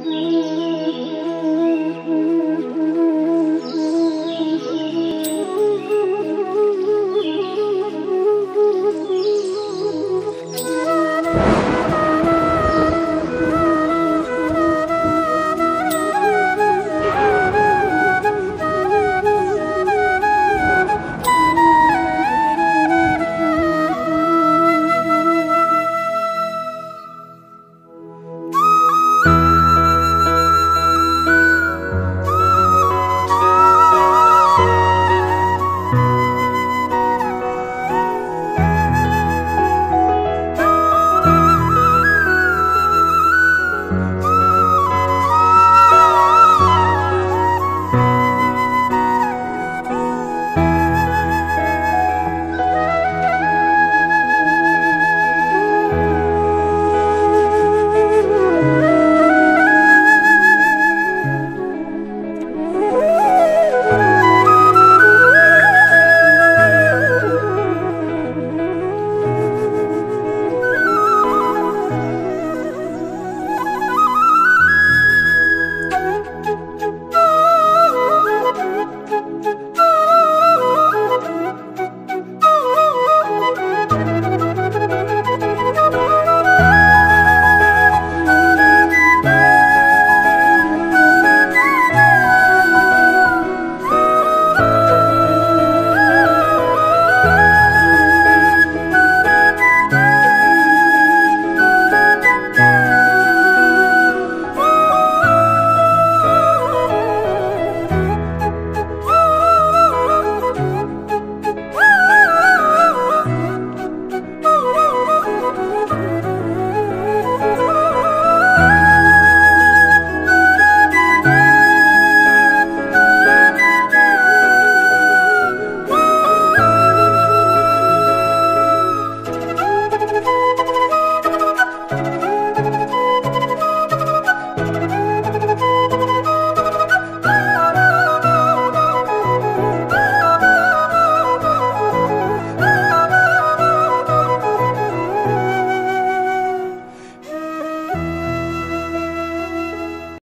Mm-hmm.